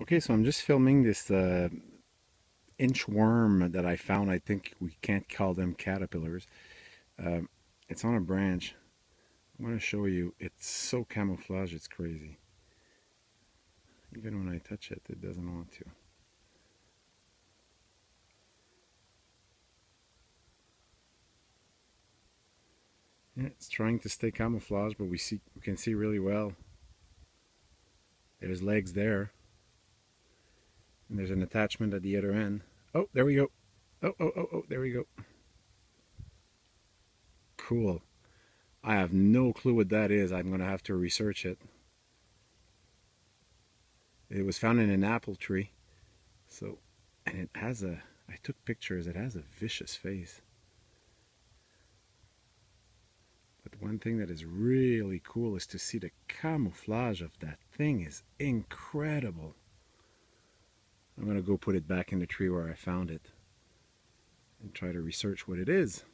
Okay, so I'm just filming this uh, inchworm that I found. I think we can't call them caterpillars. Um, it's on a branch. I'm going to show you. It's so camouflage, it's crazy. Even when I touch it, it doesn't want to. Yeah, it's trying to stay camouflaged, but we see we can see really well. There's legs there. And there's an attachment at the other end. Oh, there we go. Oh, oh, oh, oh, there we go. Cool. I have no clue what that is. I'm going to have to research it. It was found in an apple tree. So, and it has a, I took pictures, it has a vicious face. But one thing that is really cool is to see the camouflage of that thing is incredible. I'm going to go put it back in the tree where I found it and try to research what it is.